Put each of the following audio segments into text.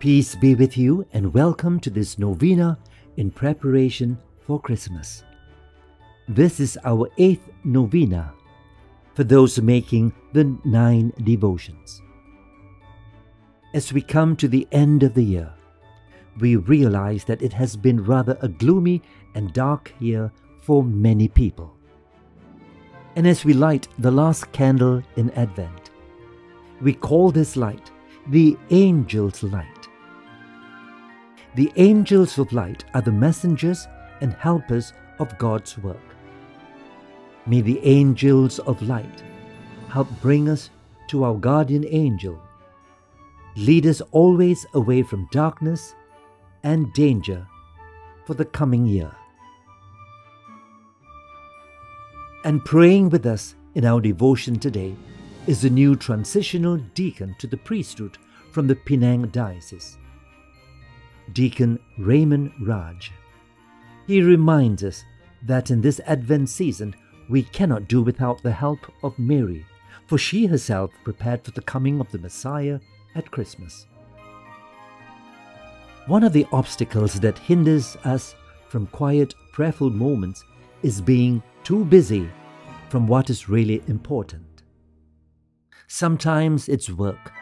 Peace be with you and welcome to this novena in preparation for Christmas. This is our eighth novena for those making the nine devotions. As we come to the end of the year, we realize that it has been rather a gloomy and dark year for many people. And as we light the last candle in Advent, we call this light the angel's light. The angels of light are the messengers and helpers of God's work. May the angels of light help bring us to our guardian angel. Lead us always away from darkness and danger for the coming year. And praying with us in our devotion today is the new transitional deacon to the priesthood from the Penang Diocese. Deacon Raymond Raj. He reminds us that in this Advent season we cannot do without the help of Mary, for she herself prepared for the coming of the Messiah at Christmas. One of the obstacles that hinders us from quiet, prayerful moments is being too busy from what is really important. Sometimes it's work,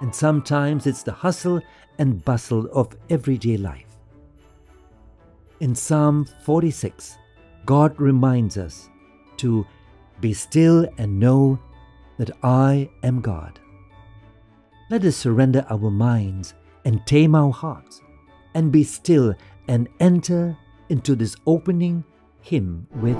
and sometimes it's the hustle and bustle of everyday life. In Psalm 46, God reminds us to be still and know that I am God. Let us surrender our minds and tame our hearts and be still and enter into this opening hymn with.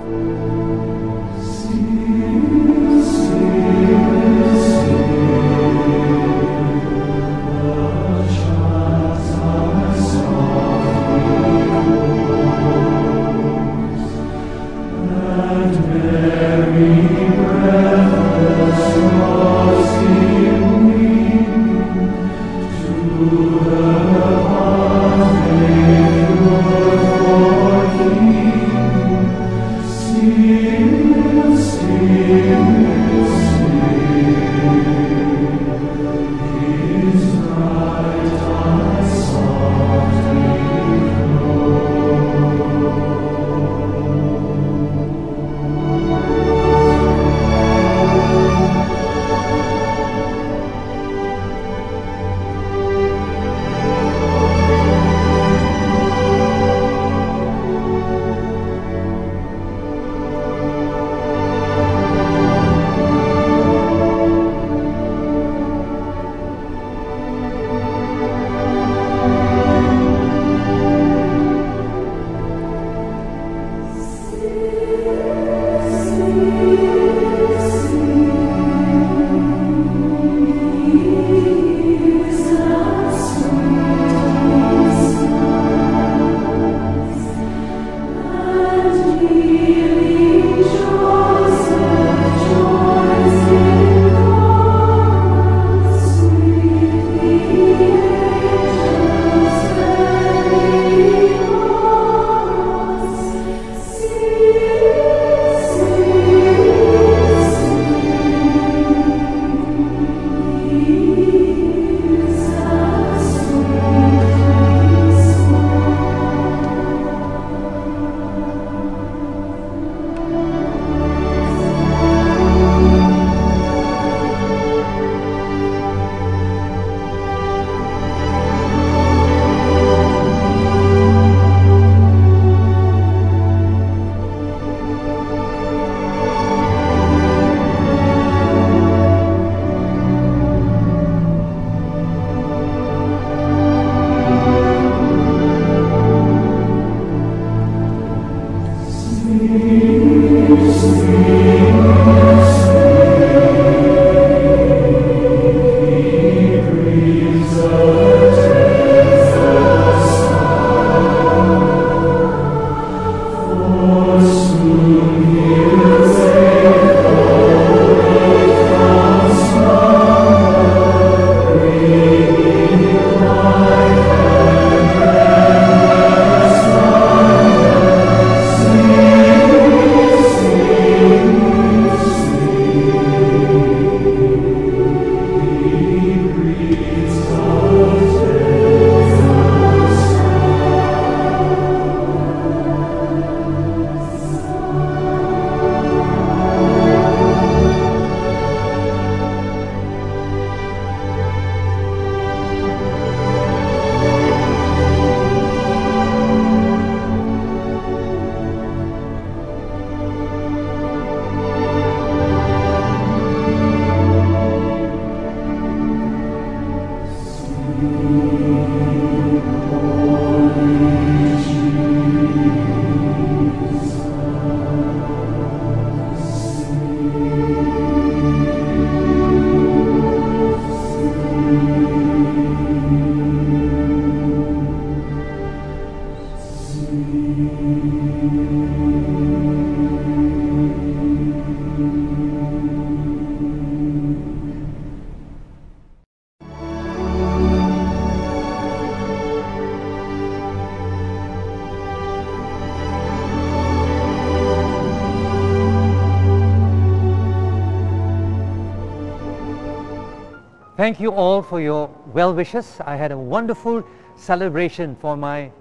Thank you all for your well wishes. I had a wonderful celebration for my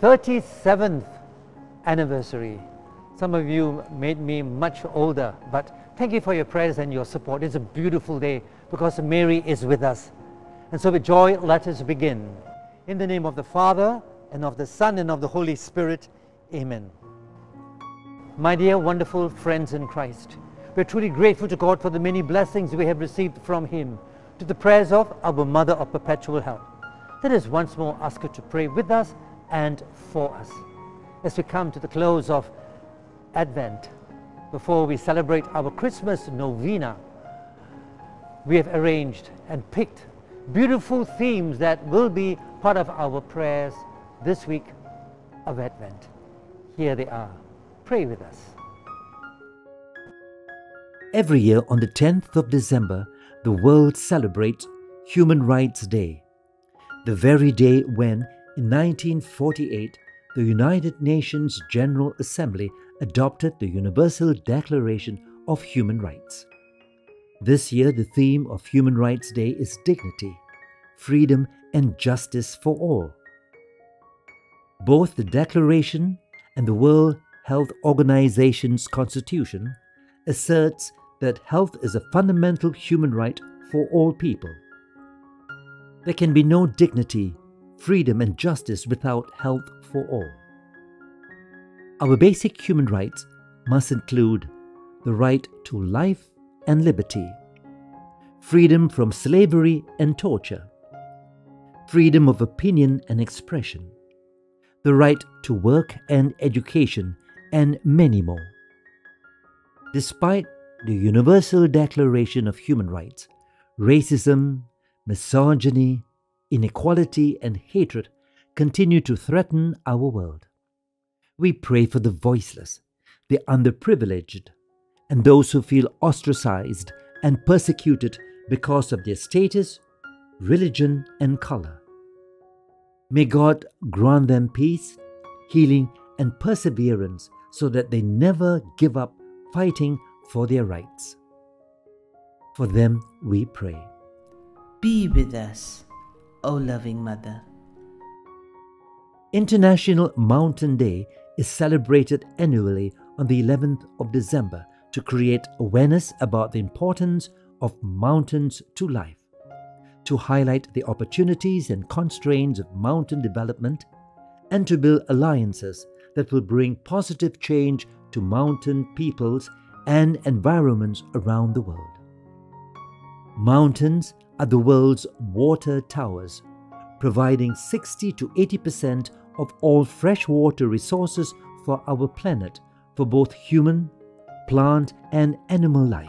37th anniversary. Some of you made me much older, but thank you for your prayers and your support. It's a beautiful day because Mary is with us. And so with joy, let us begin. In the name of the Father, and of the Son, and of the Holy Spirit. Amen. My dear wonderful friends in Christ, we're truly grateful to God for the many blessings we have received from Him, to the prayers of our Mother of Perpetual Help. Let us once more ask her to pray with us and for us. As we come to the close of Advent, before we celebrate our Christmas novena, we have arranged and picked beautiful themes that will be part of our prayers this week of Advent. Here they are. Pray with us. Every year on the 10th of December, the world celebrates Human Rights Day, the very day when, in 1948, the United Nations General Assembly adopted the Universal Declaration of Human Rights. This year, the theme of Human Rights Day is dignity, freedom, and justice for all. Both the Declaration and the World Health Organization's Constitution asserts that health is a fundamental human right for all people. There can be no dignity, freedom, and justice without health for all. Our basic human rights must include the right to life and liberty, freedom from slavery and torture, freedom of opinion and expression, the right to work and education, and many more. Despite the Universal Declaration of Human Rights, racism, misogyny, inequality, and hatred continue to threaten our world. We pray for the voiceless, the underprivileged, and those who feel ostracized and persecuted because of their status, religion, and color. May God grant them peace, healing, and perseverance so that they never give up fighting for their rights. For them we pray. Be with us, O loving Mother. International Mountain Day is celebrated annually on the 11th of December to create awareness about the importance of mountains to life, to highlight the opportunities and constraints of mountain development, and to build alliances that will bring positive change to mountain peoples and environments around the world. Mountains are the world's water towers, providing 60 to 80% of all freshwater resources for our planet for both human, plant, and animal life.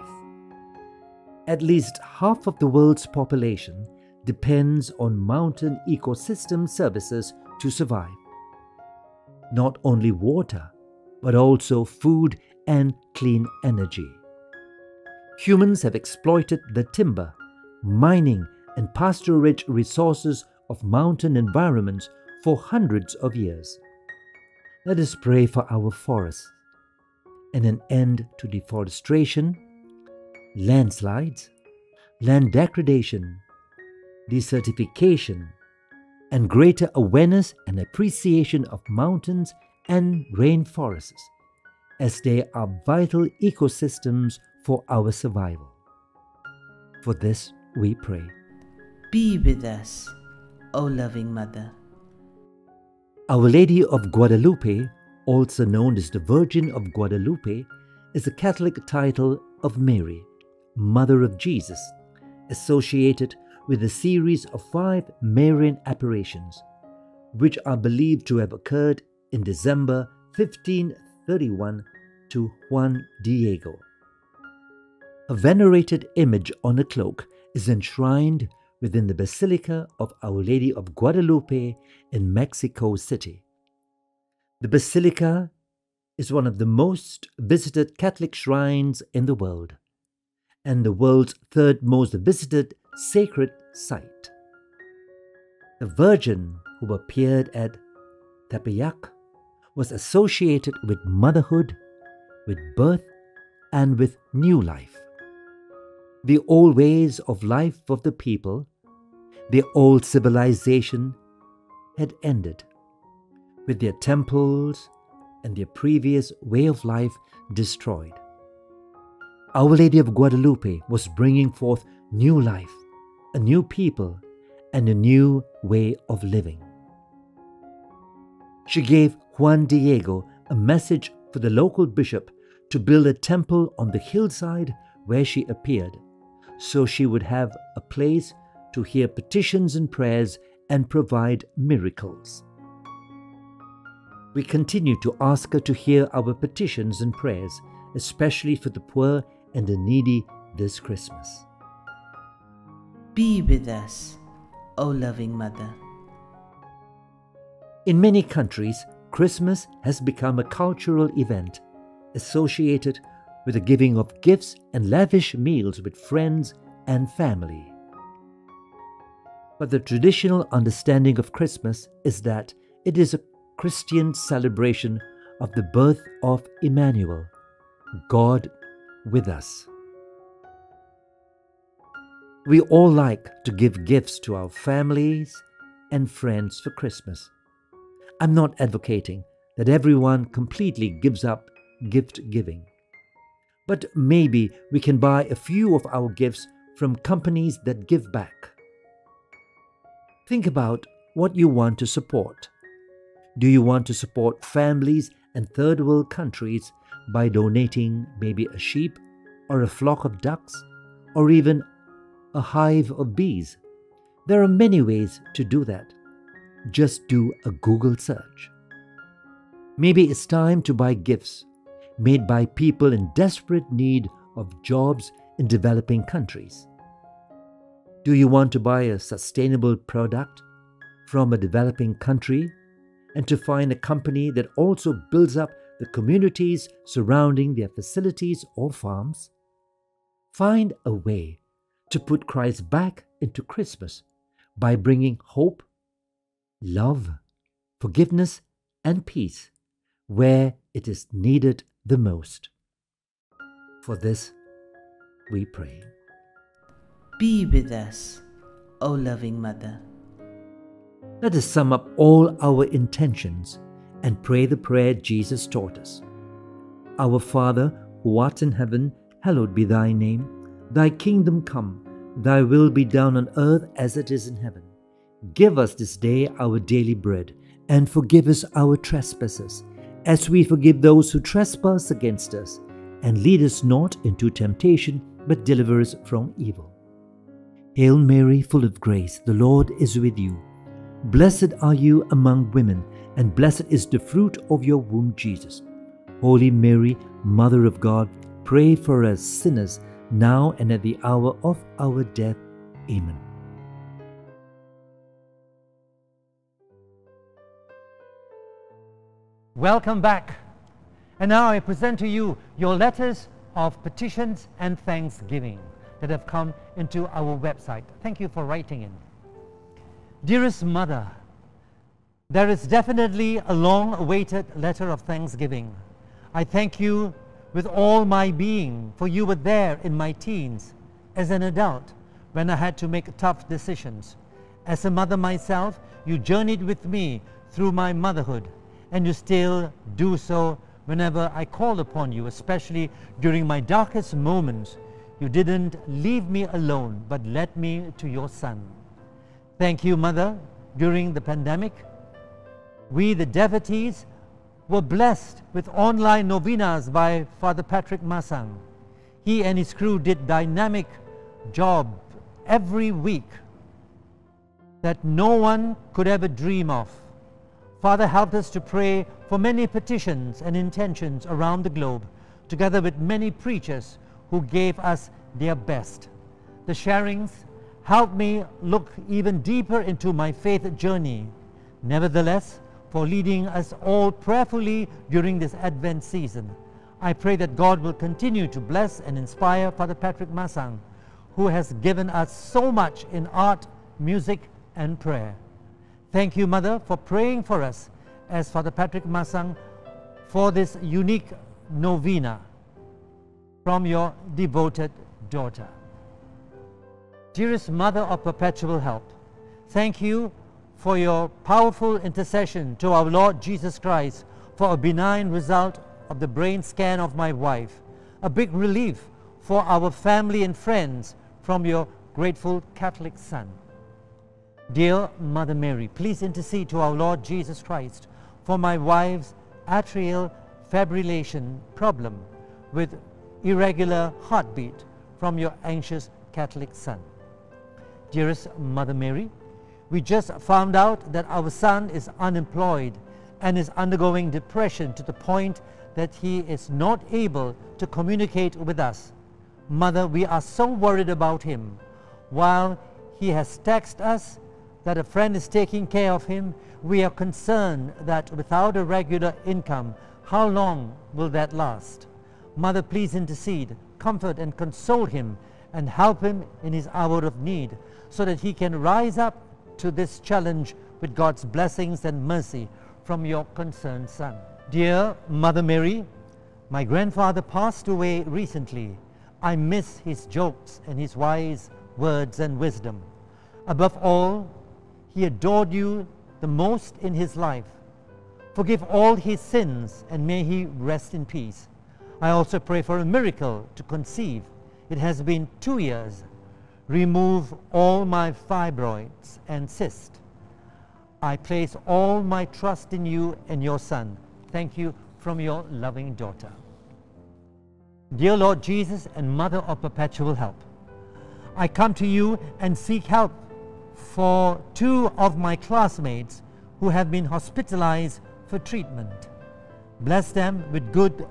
At least half of the world's population depends on mountain ecosystem services to survive. Not only water, but also food and clean energy. Humans have exploited the timber, mining, and pasture rich resources of mountain environments for hundreds of years. Let us pray for our forests and an end to deforestation, landslides, land degradation, desertification, and greater awareness and appreciation of mountains and rainforests as they are vital ecosystems for our survival. For this we pray. Be with us, O loving Mother. Our Lady of Guadalupe, also known as the Virgin of Guadalupe, is a Catholic title of Mary, Mother of Jesus, associated with a series of five Marian apparitions, which are believed to have occurred in December 1531 to Juan Diego. A venerated image on a cloak is enshrined within the Basilica of Our Lady of Guadalupe in Mexico City. The Basilica is one of the most visited Catholic shrines in the world and the world's third most visited sacred site. The Virgin who appeared at Tepeyac was associated with motherhood, with birth, and with new life. the old ways of life of the people, the old civilization had ended, with their temples and their previous way of life destroyed. Our Lady of Guadalupe was bringing forth new life, a new people, and a new way of living. She gave Juan Diego a message for the local bishop to build a temple on the hillside where she appeared, so she would have a place to hear petitions and prayers and provide miracles. We continue to ask her to hear our petitions and prayers, especially for the poor and the needy this Christmas. Be with us, O loving Mother. In many countries, Christmas has become a cultural event associated with the giving of gifts and lavish meals with friends and family. But the traditional understanding of Christmas is that it is a Christian celebration of the birth of Emmanuel, God with us. We all like to give gifts to our families and friends for Christmas. I'm not advocating that everyone completely gives up gift giving. But maybe we can buy a few of our gifts from companies that give back. Think about what you want to support. Do you want to support families and third world countries by donating maybe a sheep or a flock of ducks or even a hive of bees? There are many ways to do that. Just do a Google search. Maybe it's time to buy gifts made by people in desperate need of jobs in developing countries. Do you want to buy a sustainable product from a developing country and to find a company that also builds up the communities surrounding their facilities or farms? Find a way to put Christ back into Christmas by bringing hope, love, forgiveness, and peace where it is needed the most. For this, we pray. Be with us, O loving Mother. Let us sum up all our intentions and pray the prayer Jesus taught us. Our Father, who art in heaven, hallowed be thy name. Thy kingdom come, thy will be done on earth as it is in heaven. Give us this day our daily bread, and forgive us our trespasses, as we forgive those who trespass against us. And lead us not into temptation, but deliver us from evil. Hail Mary, full of grace, the Lord is with you. Blessed are you among women, and blessed is the fruit of your womb, Jesus. Holy Mary, Mother of God, pray for us sinners, now and at the hour of our death. Amen. Welcome back. And now I present to you your letters of petitions and thanksgiving that have come into our website. Thank you for writing in. Dearest Mother, there is definitely a long awaited letter of thanksgiving. I thank you with all my being, for you were there in my teens as an adult when I had to make tough decisions. As a mother myself, you journeyed with me through my motherhood, and you still do so whenever I call upon you, especially during my darkest moments you didn't leave me alone, but led me to your Son. Thank you, Mother. During the pandemic, we, the devotees, were blessed with online novenas by Father Patrick Massang. He and his crew did dynamic job every week that no one could ever dream of. Father helped us to pray for many petitions and intentions around the globe, together with many preachers who gave us their best. The sharings helped me look even deeper into my faith journey. Nevertheless, for leading us all prayerfully during this Advent season, I pray that God will continue to bless and inspire Father Patrick Massang, who has given us so much in art, music, and prayer. Thank you, Mother, for praying for us as Father Patrick Massang for this unique novena from your devoted daughter. Dearest Mother of Perpetual Help, thank you for your powerful intercession to our Lord Jesus Christ for a benign result of the brain scan of my wife, a big relief for our family and friends from your grateful Catholic son. Dear Mother Mary, please intercede to our Lord Jesus Christ for my wife's atrial fibrillation problem with irregular heartbeat from your anxious Catholic son. Dearest Mother Mary, we just found out that our son is unemployed and is undergoing depression to the point that he is not able to communicate with us. Mother, we are so worried about him. While he has texted us that a friend is taking care of him, we are concerned that without a regular income, how long will that last? Mother, please intercede, comfort and console him and help him in his hour of need so that he can rise up to this challenge with God's blessings and mercy from your concerned son. Dear Mother Mary, my grandfather passed away recently. I miss his jokes and his wise words and wisdom. Above all, he adored you the most in his life. Forgive all his sins and may he rest in peace. I also pray for a miracle to conceive. It has been two years. Remove all my fibroids and cysts. I place all my trust in you and your Son. Thank you from your loving daughter. Dear Lord Jesus and Mother of Perpetual Help, I come to you and seek help for two of my classmates who have been hospitalized for treatment. Bless them with good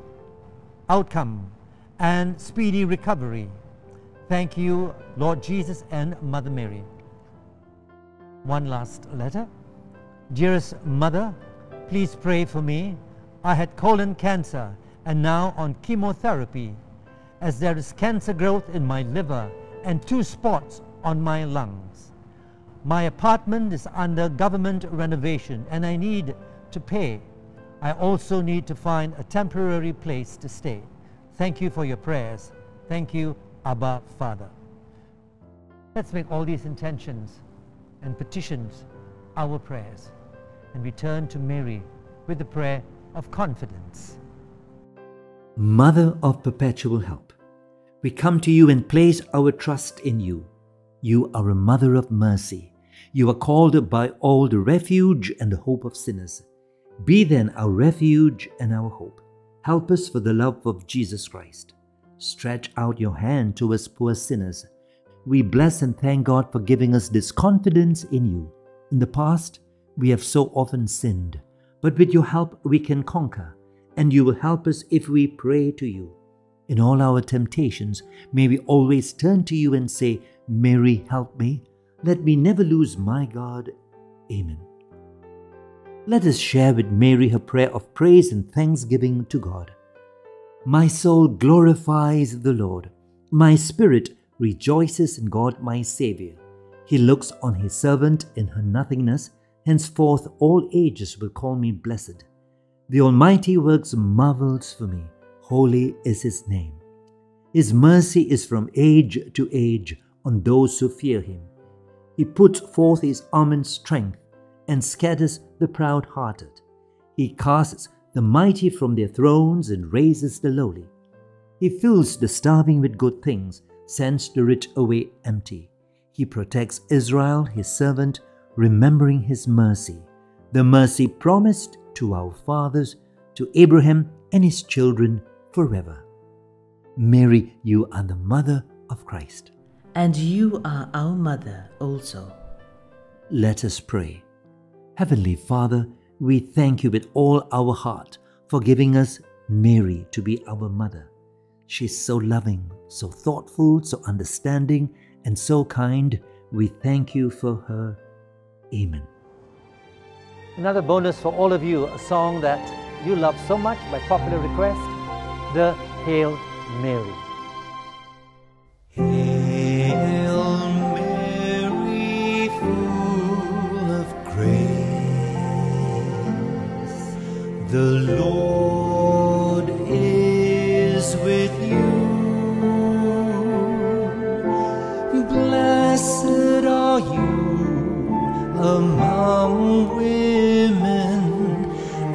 outcome and speedy recovery. Thank you, Lord Jesus and Mother Mary. One last letter. Dearest Mother, please pray for me. I had colon cancer and now on chemotherapy as there is cancer growth in my liver and two spots on my lungs. My apartment is under government renovation and I need to pay. I also need to find a temporary place to stay. Thank you for your prayers. Thank you, Abba Father. Let's make all these intentions and petitions our prayers and we turn to Mary with the prayer of confidence. Mother of perpetual help, we come to you and place our trust in you. You are a mother of mercy. You are called by all the refuge and the hope of sinners. Be then our refuge and our hope. Help us for the love of Jesus Christ. Stretch out your hand to us poor sinners. We bless and thank God for giving us this confidence in you. In the past, we have so often sinned, but with your help we can conquer and you will help us if we pray to you. In all our temptations, may we always turn to you and say, Mary, help me. Let me never lose my God. Amen. Let us share with Mary her prayer of praise and thanksgiving to God. My soul glorifies the Lord. My spirit rejoices in God my Saviour. He looks on his servant in her nothingness. Henceforth all ages will call me blessed. The Almighty works marvels for me. Holy is His name. His mercy is from age to age on those who fear Him. He puts forth His arm in strength and scatters the proud hearted. He casts the mighty from their thrones and raises the lowly. He fills the starving with good things, sends the rich away empty. He protects Israel, His servant, remembering His mercy, the mercy promised to our fathers, to Abraham and his children forever. Mary, you are the mother of Christ. And you are our mother also. Let us pray. Heavenly Father, we thank you with all our heart for giving us Mary to be our mother. She's so loving, so thoughtful, so understanding, and so kind. We thank you for her. Amen. Another bonus for all of you, a song that you love so much by popular request, the Hail Mary. The Lord is with you. Blessed are you among women,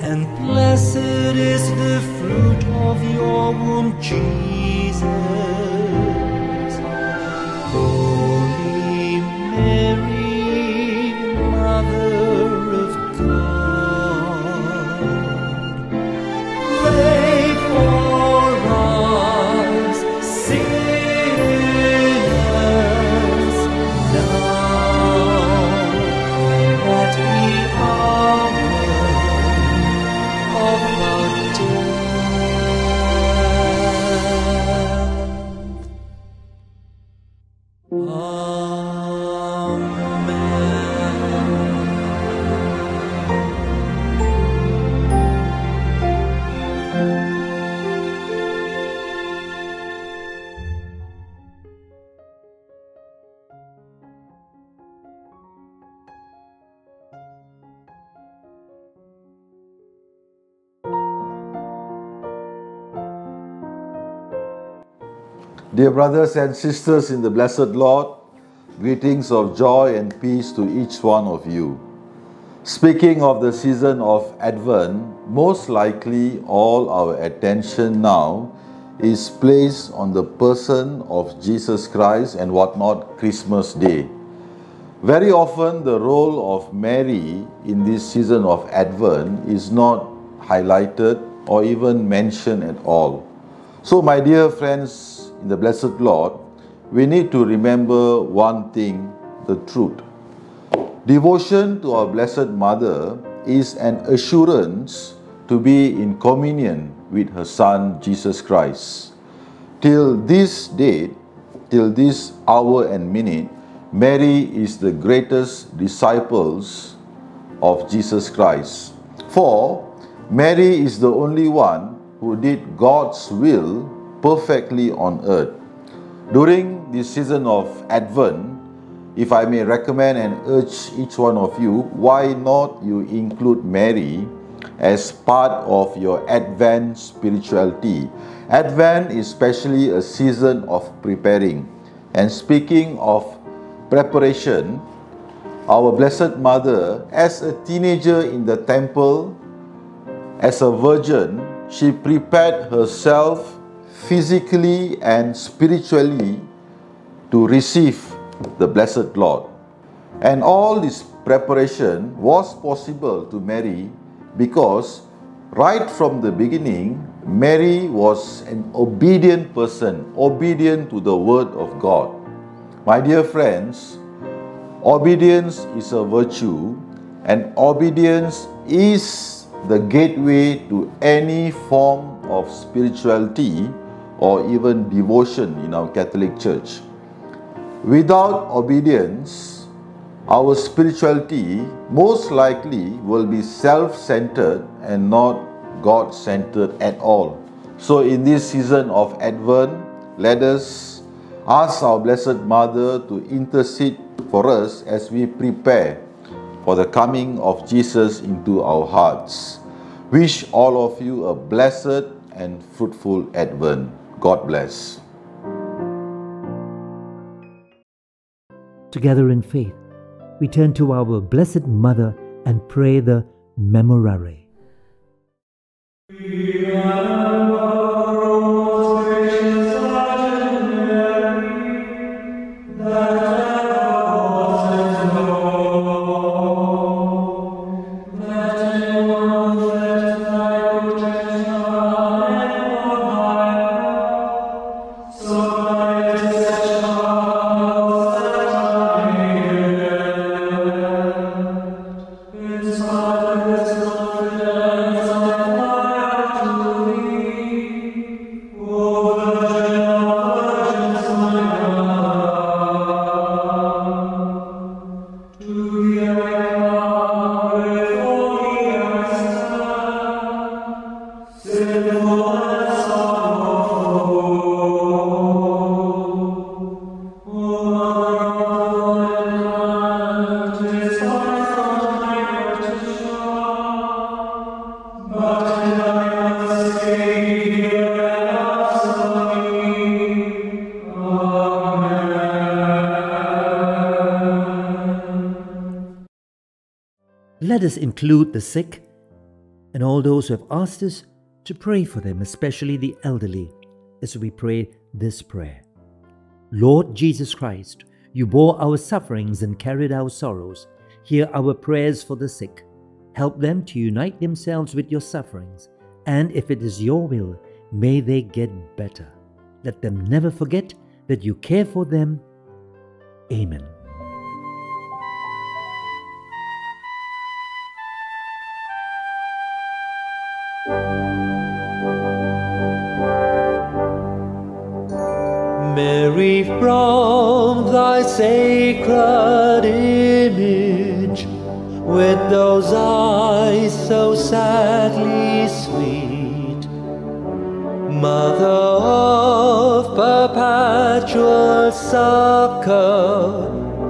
and blessed is the fruit of your womb, Jesus. Dear brothers and sisters in the blessed Lord, greetings of joy and peace to each one of you. Speaking of the season of Advent, most likely all our attention now is placed on the person of Jesus Christ and whatnot Christmas Day. Very often, the role of Mary in this season of Advent is not highlighted or even mentioned at all. So, my dear friends in the blessed Lord, we need to remember one thing the truth. Devotion to our Blessed Mother is an assurance to be in communion with her Son Jesus Christ. Till this date, till this hour and minute, Mary is the greatest disciples of Jesus Christ. For Mary is the only one who did God's will perfectly on earth. During this season of Advent, if I may recommend and urge each one of you, why not you include Mary as part of your Advent spirituality? Advent is especially a season of preparing. And speaking of preparation, our Blessed Mother, as a teenager in the temple, as a virgin, she prepared herself physically and spiritually to receive the blessed Lord. And all this preparation was possible to Mary because right from the beginning, Mary was an obedient person, obedient to the word of God. My dear friends, obedience is a virtue, and obedience is the gateway to any form of spirituality or even devotion in our Catholic Church. Without obedience, our spirituality most likely will be self centered and not God centered at all. So, in this season of Advent, let us ask our Blessed Mother to intercede for us as we prepare for the coming of Jesus into our hearts. Wish all of you a blessed and fruitful Advent. God bless. Together in faith, we turn to our Blessed Mother and pray the Memorare. Let us include the sick and all those who have asked us to pray for them, especially the elderly, as we pray this prayer. Lord Jesus Christ, you bore our sufferings and carried our sorrows. Hear our prayers for the sick. Help them to unite themselves with your sufferings, and if it is your will, may they get better. Let them never forget that you care for them. Amen. From thy sacred image, with those eyes so sadly sweet, Mother of perpetual succor,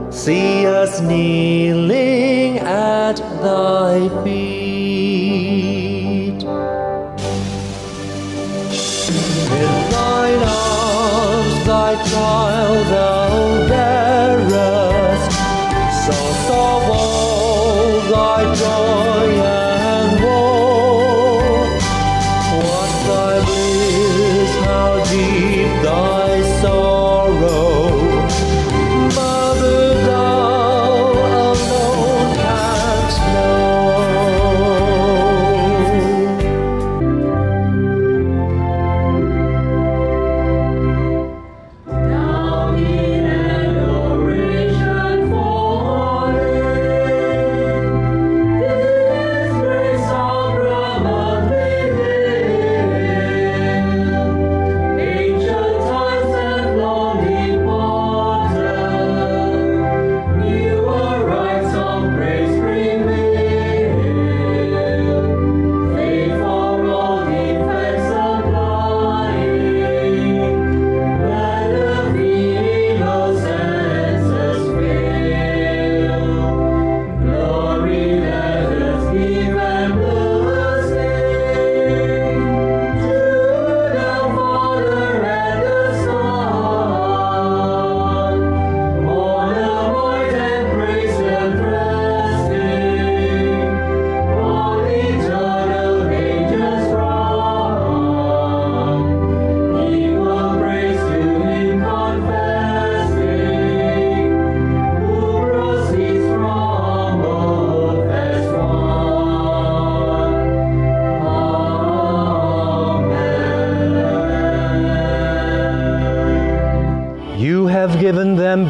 see us kneeling at thy feet.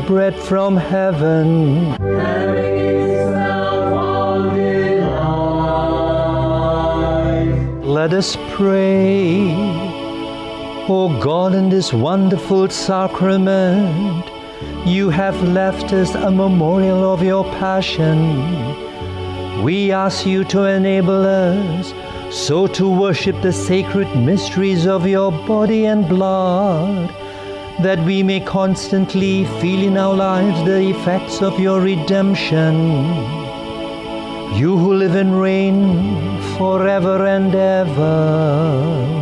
Bread from heaven. Let us pray. O God, in this wonderful sacrament, you have left us a memorial of your passion. We ask you to enable us so to worship the sacred mysteries of your body and blood, that we may constantly feel in our lives the effects of your redemption. You who live and reign forever and ever.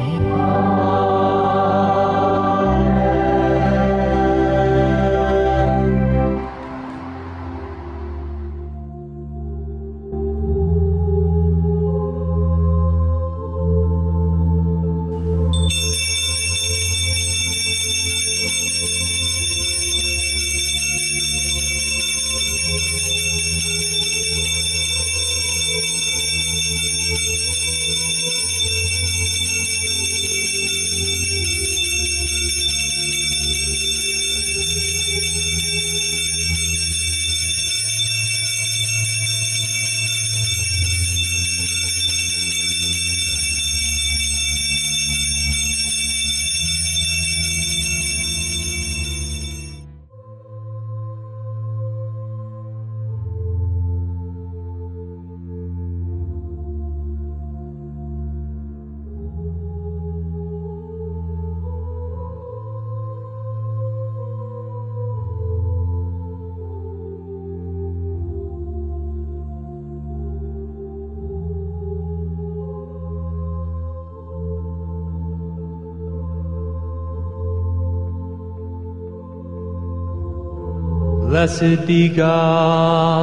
Blessed be God,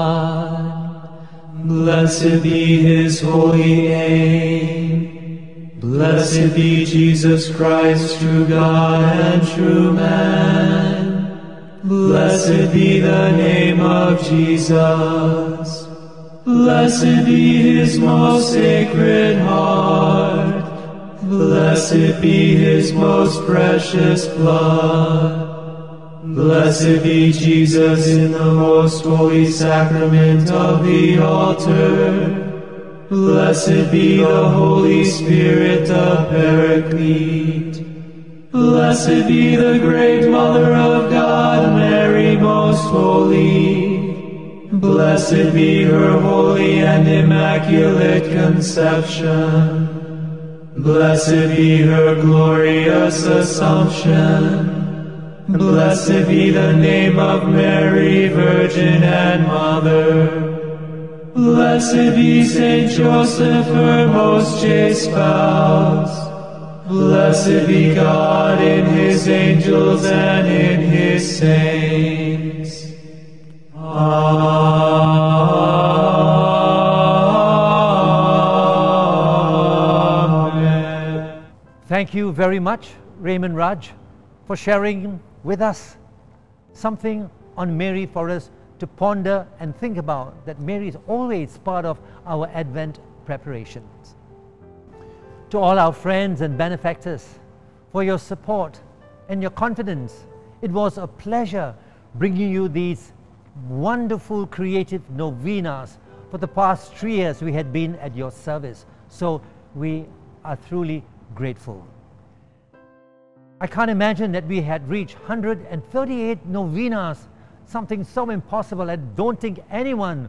blessed be his holy name, Blessed be Jesus Christ, true God and true man. Blessed be the name of Jesus. Blessed be his most sacred heart. Blessed be his most precious blood. Blessed be Jesus in the most holy sacrament of the altar. Blessed be the Holy Spirit, the Paraclete. Blessed be the great Mother of God, Mary most holy. Blessed be her holy and immaculate conception. Blessed be her glorious assumption. Blessed be the name of Mary, Virgin and Mother. Blessed be Saint Joseph, her most chaste spouse. Blessed be God in his angels and in his saints. Amen. Thank you very much, Raymond Raj, for sharing with us something on Mary for us to ponder and think about that Mary is always part of our Advent preparations. To all our friends and benefactors, for your support and your confidence, it was a pleasure bringing you these wonderful creative novenas. For the past three years, we had been at your service. So we are truly grateful. I can't imagine that we had reached 138 novenas, something so impossible. I don't think anyone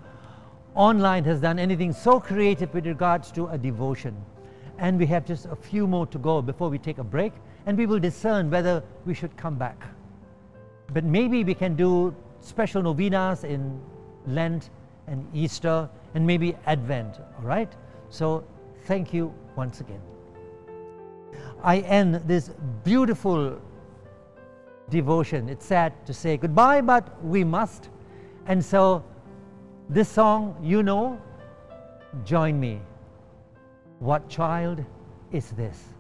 online has done anything so creative with regards to a devotion. And we have just a few more to go before we take a break, and we will discern whether we should come back. But maybe we can do special novenas in Lent and Easter and maybe Advent, all right? So thank you once again. I end this beautiful devotion. It's sad to say goodbye, but we must. And so, this song, you know, join me. What child is this?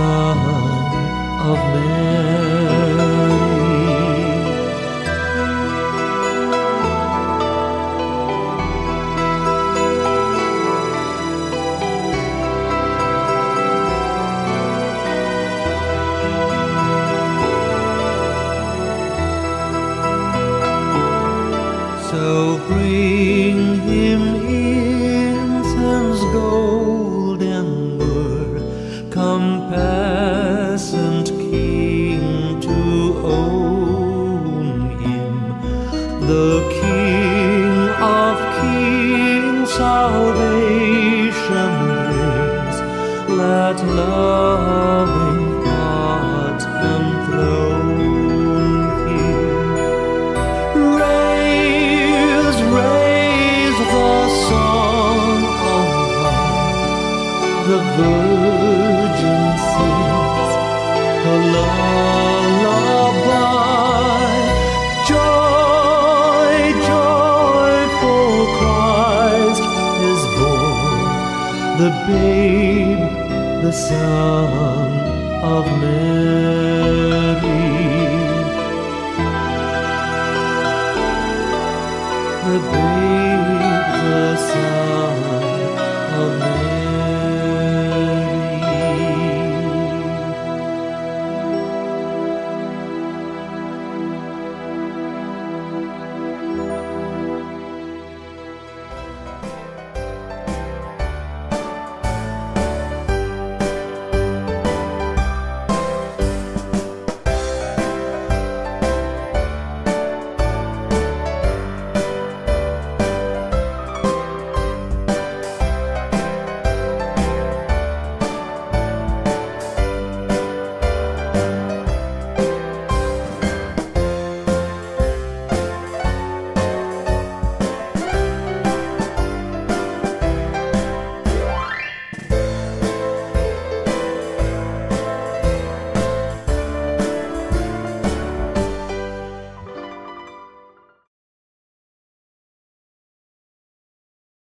Son of Mary. babe, the Son of Mary. The babe, the Son.